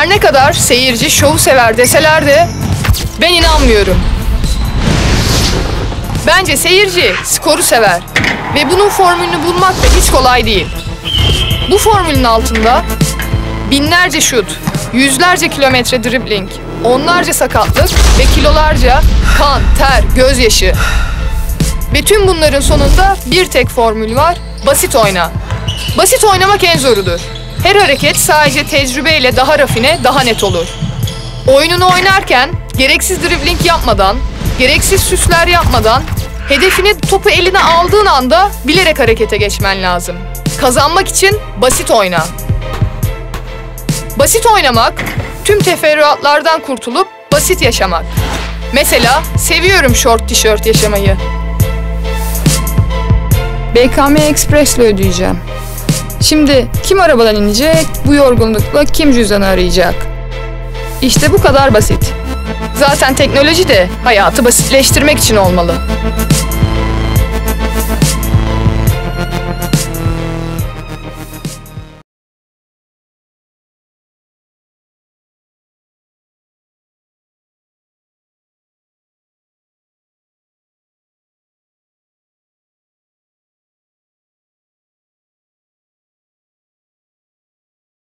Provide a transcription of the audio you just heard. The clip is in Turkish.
Her ne kadar seyirci şovu sever deseler de ben inanmıyorum. Bence seyirci skoru sever ve bunun formülünü bulmak da hiç kolay değil. Bu formülün altında binlerce şut, yüzlerce kilometre dribbling, onlarca sakatlık ve kilolarca kan, ter, gözyaşı. Ve tüm bunların sonunda bir tek formül var, basit oyna. Basit oynamak en zorudur. Her hareket sadece tecrübeyle daha rafine, daha net olur. Oyununu oynarken gereksiz dribbling yapmadan, gereksiz süsler yapmadan, hedefini topu eline aldığın anda bilerek harekete geçmen lazım. Kazanmak için basit oyna. Basit oynamak, tüm teferruatlardan kurtulup basit yaşamak. Mesela seviyorum short tişört yaşamayı. BKM Express'le ödeyeceğim. Şimdi kim arabadan inecek, bu yorgunlukla kim cüzdanı arayacak? İşte bu kadar basit. Zaten teknoloji de hayatı basitleştirmek için olmalı.